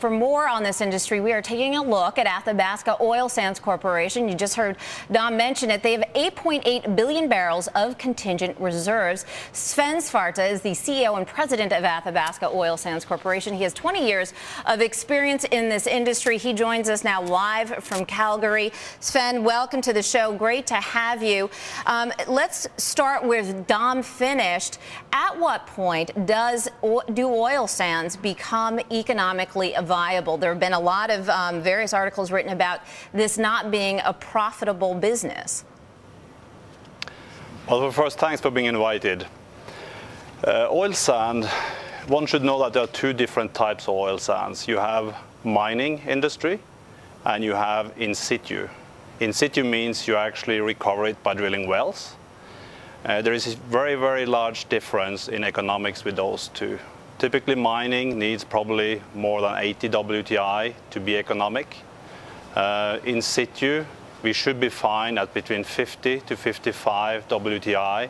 For more on this industry, we are taking a look at Athabasca Oil Sands Corporation. You just heard Dom mention it. They have 8.8 billion barrels of contingent reserves. Sven Svarte is the CEO and president of Athabasca Oil Sands Corporation. He has 20 years of experience in this industry. He joins us now live from Calgary. Sven, welcome to the show. Great to have you. Um, let's start with Dom finished. At what point does do oil sands become economically viable? Viable. There have been a lot of um, various articles written about this not being a profitable business. Well, first, thanks for being invited. Uh, oil sand, one should know that there are two different types of oil sands. You have mining industry and you have in situ. In situ means you actually recover it by drilling wells. Uh, there is a very, very large difference in economics with those two. Typically mining needs probably more than 80 WTI to be economic. Uh, in situ, we should be fine at between 50 to 55 WTI,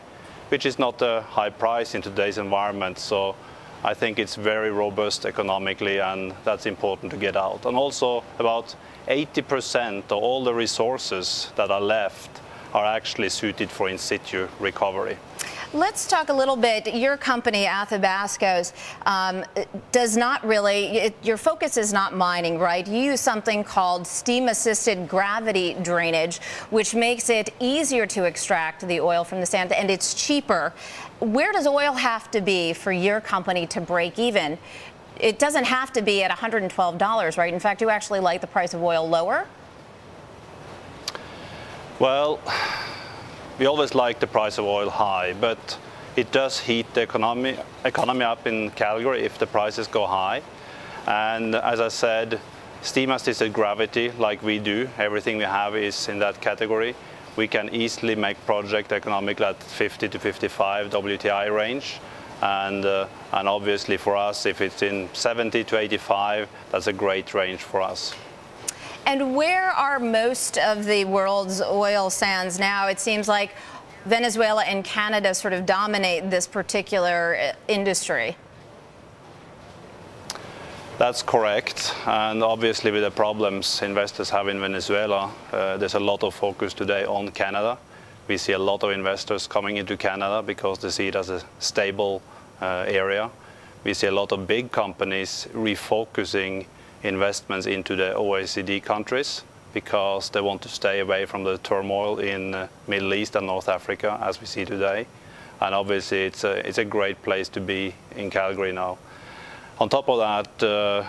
which is not a high price in today's environment. So I think it's very robust economically and that's important to get out. And also about 80% of all the resources that are left are actually suited for in situ recovery. Let's talk a little bit. Your company, Athabasca's, um, does not really, it, your focus is not mining, right? You use something called steam-assisted gravity drainage, which makes it easier to extract the oil from the sand, and it's cheaper. Where does oil have to be for your company to break even? It doesn't have to be at $112, right? In fact, you actually like the price of oil lower? Well, we always like the price of oil high, but it does heat the economy, economy up in Calgary if the prices go high. And as I said, steam assisted gravity, like we do, everything we have is in that category. We can easily make project economic at 50 to 55 WTI range. And, uh, and obviously for us, if it's in 70 to 85, that's a great range for us. And where are most of the world's oil sands now? It seems like Venezuela and Canada sort of dominate this particular uh, industry. That's correct. And obviously with the problems investors have in Venezuela, uh, there's a lot of focus today on Canada. We see a lot of investors coming into Canada because they see it as a stable uh, area. We see a lot of big companies refocusing investments into the OECD countries because they want to stay away from the turmoil in uh, Middle East and North Africa as we see today. And obviously it's a, it's a great place to be in Calgary now. On top of that, uh,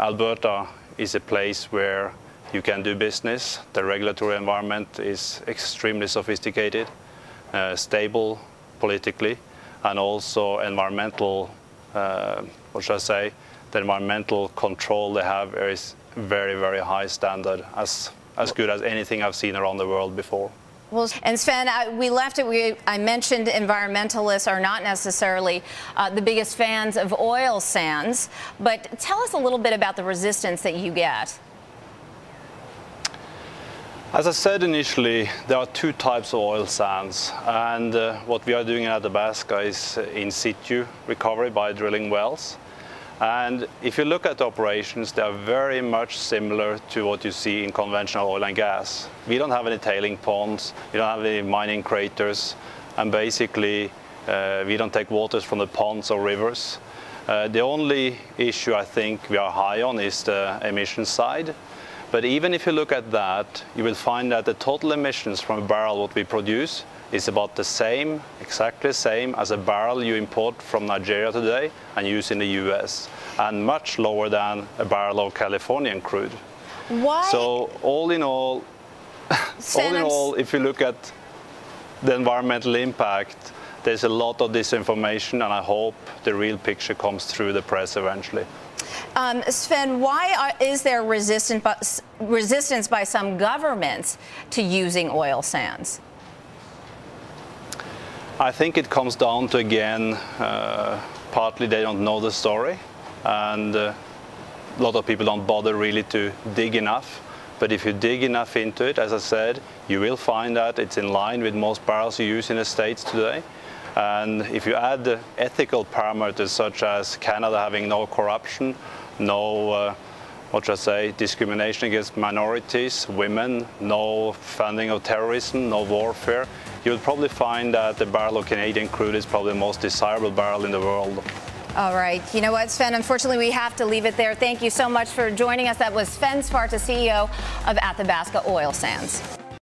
Alberta is a place where you can do business. The regulatory environment is extremely sophisticated, uh, stable politically, and also environmental, uh, what should I say, the environmental control they have is very, very high standard, as, as good as anything I've seen around the world before. Well, and Sven, I, we left it. We, I mentioned environmentalists are not necessarily uh, the biggest fans of oil sands, but tell us a little bit about the resistance that you get. As I said initially, there are two types of oil sands, and uh, what we are doing in Athabasca is in situ recovery by drilling wells. And if you look at operations, they are very much similar to what you see in conventional oil and gas. We don't have any tailing ponds, we don't have any mining craters, and basically uh, we don't take waters from the ponds or rivers. Uh, the only issue I think we are high on is the emission side. But even if you look at that, you will find that the total emissions from a barrel what we produce is about the same, exactly the same as a barrel you import from Nigeria today and use in the US, and much lower than a barrel of Californian crude. Why? So all in all, all in all, if you look at the environmental impact, there's a lot of disinformation, and I hope the real picture comes through the press eventually. Um, Sven, why are, is there resistance resistance by some governments to using oil sands? I think it comes down to, again, uh, partly they don't know the story, and uh, a lot of people don't bother really to dig enough. But if you dig enough into it, as I said, you will find that it's in line with most barrels you use in the States today. And if you add the ethical parameters such as Canada having no corruption, no uh, what should I say, discrimination against minorities, women, no funding of terrorism, no warfare, you'll probably find that the barrel of Canadian crude is probably the most desirable barrel in the world. All right. You know what, Sven? Unfortunately, we have to leave it there. Thank you so much for joining us. That was Sven Svarte, CEO of Athabasca Oil Sands.